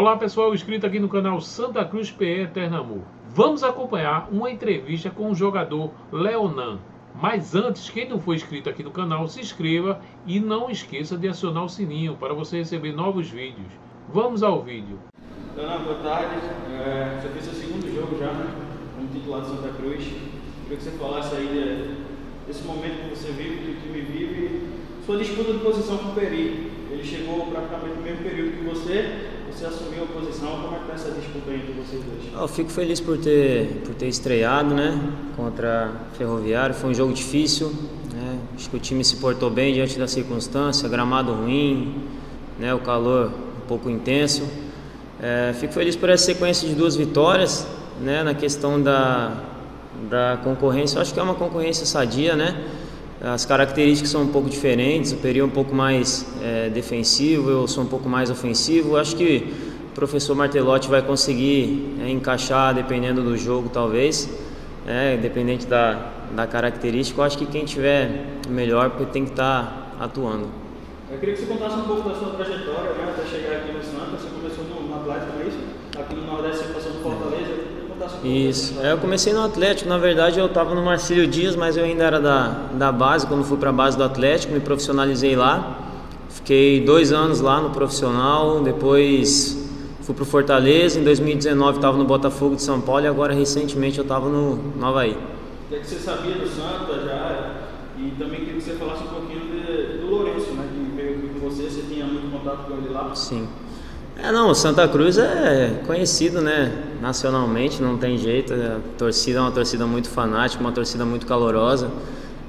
Olá pessoal, inscrito aqui no canal Santa Cruz PE Eterno Amor. Vamos acompanhar uma entrevista com o jogador Leonan. Mas antes, quem não for inscrito aqui no canal, se inscreva e não esqueça de acionar o sininho para você receber novos vídeos. Vamos ao vídeo. Leonan, boa tarde. É, você fez seu segundo jogo já, né? Titular de Santa Cruz. Queria que você falasse aí desse momento que você vive, que o time vive, sua disputa de posição com o Peri. Ele chegou praticamente no mesmo período que você, você assumiu a posição, como é que está essa disputa entre vocês dois? Eu fico feliz por ter, por ter estreado né, contra Ferroviário, foi um jogo difícil, né, acho que o time se portou bem diante da circunstância, gramado ruim, né, o calor um pouco intenso. É, fico feliz por essa sequência de duas vitórias, né, na questão da, da concorrência, acho que é uma concorrência sadia, né? As características são um pouco diferentes, o Peri é um pouco mais é, defensivo, eu sou um pouco mais ofensivo. Acho que o professor Martelotti vai conseguir é, encaixar dependendo do jogo, talvez, é, dependente da, da característica. Eu acho que quem tiver melhor tem que estar tá atuando. Eu queria que você contasse um pouco da sua trajetória né, até chegar aqui no Santa. Você começou no Atlético, não é isso? Aqui no Nordeste você passou no Fortaleza. Isso. Eu comecei no Atlético, na verdade eu estava no Marcílio Dias, mas eu ainda era da, da base, quando fui para a base do Atlético, me profissionalizei lá. Fiquei dois anos lá no profissional, depois fui para o Fortaleza, em 2019 estava no Botafogo de São Paulo e agora recentemente eu estava no, no Havaí. O que, é que você sabia do Santa já? E também queria que você falasse um pouquinho de, do Lourenço, né, que veio com você, você tinha muito contato com ele lá? Sim. É, não, Santa Cruz é conhecido, né, nacionalmente, não tem jeito. A torcida é uma torcida muito fanática, uma torcida muito calorosa.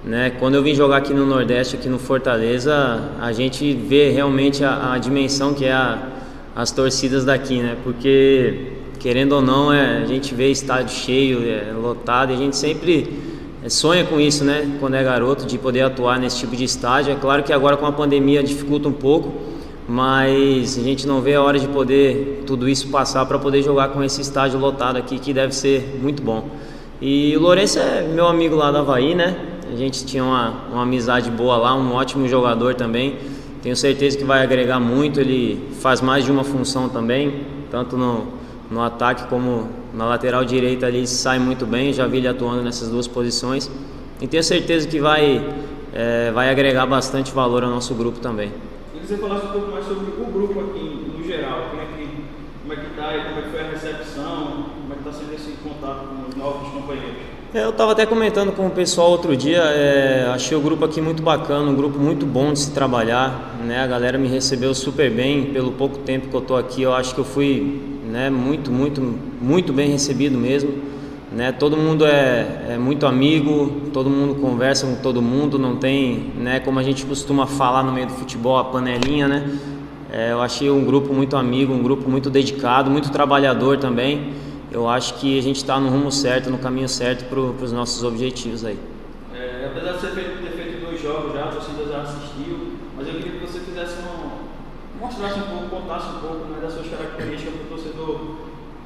Né? Quando eu vim jogar aqui no Nordeste, aqui no Fortaleza, a gente vê realmente a, a dimensão que é a, as torcidas daqui, né? Porque, querendo ou não, é, a gente vê estádio cheio, é, lotado, e a gente sempre é, sonha com isso, né? Quando é garoto, de poder atuar nesse tipo de estádio. É claro que agora com a pandemia dificulta um pouco, mas a gente não vê a hora de poder tudo isso passar para poder jogar com esse estádio lotado aqui, que deve ser muito bom. E o Lourenço é meu amigo lá da Havaí, né? A gente tinha uma, uma amizade boa lá, um ótimo jogador também. Tenho certeza que vai agregar muito. Ele faz mais de uma função também, tanto no, no ataque como na lateral direita ali sai muito bem. Já vi ele atuando nessas duas posições. E tenho certeza que vai, é, vai agregar bastante valor ao nosso grupo também você falasse um pouco mais sobre o grupo aqui, no geral, como é que como é que e como é que foi a recepção, como é que está sendo esse contato com os novos companheiros. É, eu estava até comentando com o pessoal outro dia, é, achei o grupo aqui muito bacana, um grupo muito bom de se trabalhar, né? A galera me recebeu super bem pelo pouco tempo que eu estou aqui, eu acho que eu fui né, muito, muito, muito bem recebido mesmo. Né, todo mundo é, é, muito amigo, todo mundo conversa com todo mundo, não tem, né, como a gente costuma falar no meio do futebol, a panelinha, né? É, eu achei um grupo muito amigo, um grupo muito dedicado, muito trabalhador também. Eu acho que a gente está no rumo certo, no caminho certo para os nossos objetivos aí. É, apesar de você ter feito dois jogos já, torcida já assistiu, mas eu queria que você fizesse um, mostrasse um pouco, contasse um pouco né, das suas características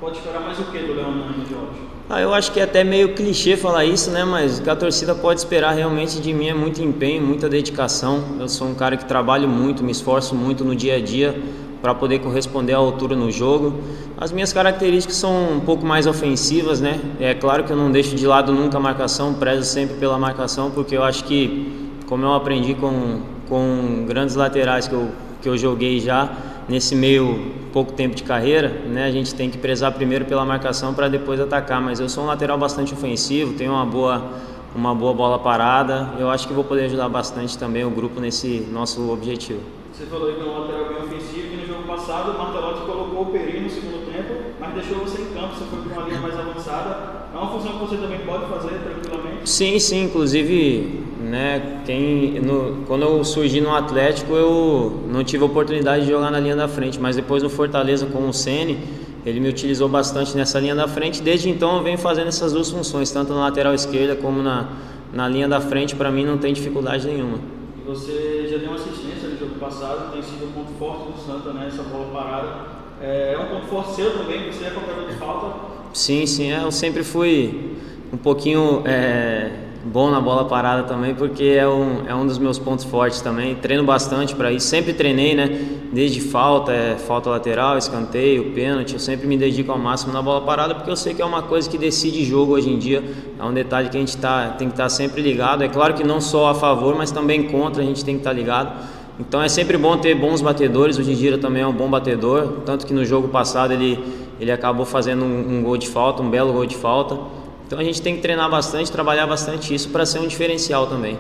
pode esperar mais o que do Leonardo Jorge? Ah, eu acho que é até meio clichê falar isso, né? Mas o que a torcida pode esperar realmente de mim é muito empenho, muita dedicação. Eu sou um cara que trabalho muito, me esforço muito no dia a dia para poder corresponder à altura no jogo. As minhas características são um pouco mais ofensivas, né? É claro que eu não deixo de lado nunca a marcação, prezo sempre pela marcação, porque eu acho que, como eu aprendi com, com grandes laterais que eu, que eu joguei já, nesse meio pouco tempo de carreira, né, a gente tem que prezar primeiro pela marcação para depois atacar. Mas eu sou um lateral bastante ofensivo, tenho uma boa, uma boa bola parada. Eu acho que vou poder ajudar bastante também o grupo nesse nosso objetivo. Você falou aí que é um lateral bem ofensivo e no jogo passado o Martelotti colocou o Peri no segundo tempo, mas deixou você em campo, você foi para uma linha mais avançada. É uma função que você também pode fazer tranquilamente? Sim, sim. Inclusive né? Quem, no, quando eu surgi no Atlético, eu não tive oportunidade de jogar na linha da frente, mas depois no Fortaleza com o Ceni, ele me utilizou bastante nessa linha da frente. Desde então eu venho fazendo essas duas funções, tanto na lateral esquerda como na, na linha da frente. Para mim não tem dificuldade nenhuma. E você já deu uma assistência no jogo passado, tem sido um ponto forte do Santa, né? Essa bola parada. É, é um ponto forte seu também, você é cobrador de falta? Sim, sim. É, eu sempre fui um pouquinho é, bom na bola parada também, porque é um, é um dos meus pontos fortes também. Treino bastante para isso, sempre treinei, né? Desde falta, é, falta lateral, escanteio, pênalti, eu sempre me dedico ao máximo na bola parada, porque eu sei que é uma coisa que decide jogo hoje em dia. É um detalhe que a gente tá, tem que estar tá sempre ligado. É claro que não só a favor, mas também contra, a gente tem que estar tá ligado. Então é sempre bom ter bons batedores. O Didira também é um bom batedor, tanto que no jogo passado ele, ele acabou fazendo um, um gol de falta, um belo gol de falta. Então a gente tem que treinar bastante, trabalhar bastante isso para ser um diferencial também.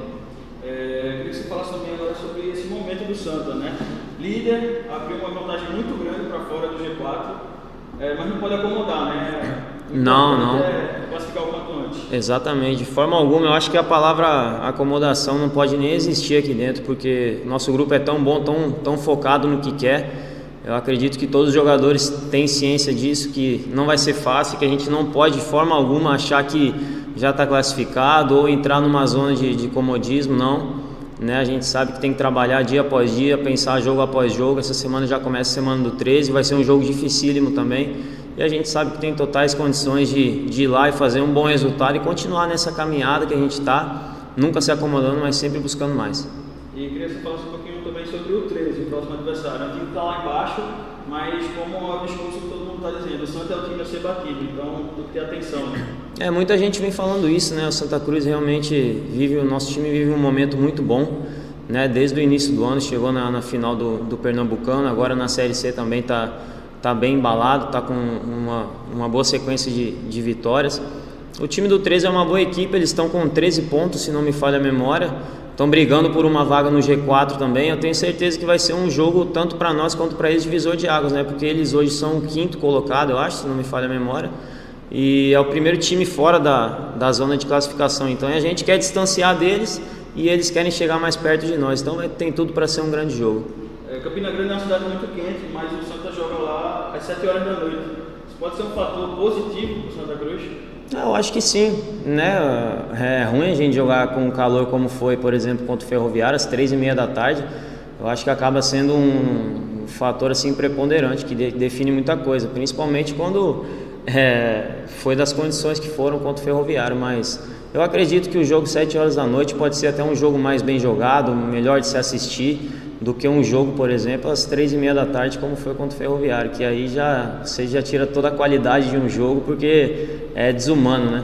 É, eu queria que você falasse também agora sobre esse momento do Santa, né? Líder, abriu uma vantagem muito grande para fora do G4, é, mas não pode acomodar, né? Não, não. É classificar o quanto antes. Exatamente, de forma alguma. Eu acho que a palavra acomodação não pode nem existir aqui dentro, porque nosso grupo é tão bom, tão, tão focado no que quer eu acredito que todos os jogadores têm ciência disso, que não vai ser fácil, que a gente não pode de forma alguma achar que já está classificado ou entrar numa zona de, de comodismo, não. Né? A gente sabe que tem que trabalhar dia após dia, pensar jogo após jogo. Essa semana já começa a semana do 13, vai ser um jogo dificílimo também. E a gente sabe que tem totais condições de, de ir lá e fazer um bom resultado e continuar nessa caminhada que a gente está, nunca se acomodando, mas sempre buscando mais. E queria que você falasse um pouquinho também sobre o 13, o próximo adversário. É um time que está lá embaixo, mas como é o discurso que todo mundo está dizendo, o Santa é o time a ser batido, então tem que ter atenção. É, muita gente vem falando isso, né? O Santa Cruz realmente vive, o nosso time vive um momento muito bom. Né, desde o início do ano chegou na, na final do, do, Pernambucano, agora na Série C também está tá bem embalado, está com uma, uma boa sequência de, de vitórias. O time do 13 é uma boa equipe, eles estão com 13 pontos, se não me falha a memória estão brigando por uma vaga no G4 também. Eu tenho certeza que vai ser um jogo tanto para nós quanto para eles divisor de águas, né? Porque eles hoje são o quinto colocado, eu acho, se não me falha a memória. E é o primeiro time fora da, da zona de classificação. Então a gente quer distanciar deles e eles querem chegar mais perto de nós. Então tem tudo para ser um grande jogo. É, Campina Grande é uma cidade muito quente, mas o Santa joga lá às 7 horas da noite. Isso pode ser um fator positivo para o Santa Cruz? Eu acho que sim, né? É ruim a gente jogar com calor como foi, por exemplo, contra o Ferroviário, às três e meia da tarde. Eu acho que acaba sendo um fator assim preponderante que de, define muita coisa, principalmente quando é, foi das condições que foram contra o Ferroviário. Mas eu acredito que o jogo sete horas da noite pode ser até um jogo mais bem jogado, melhor de se assistir do que um jogo, por exemplo, às três e meia da tarde, como foi contra o Ferroviário, que aí já você já tira toda a qualidade de um jogo, porque é desumano, né?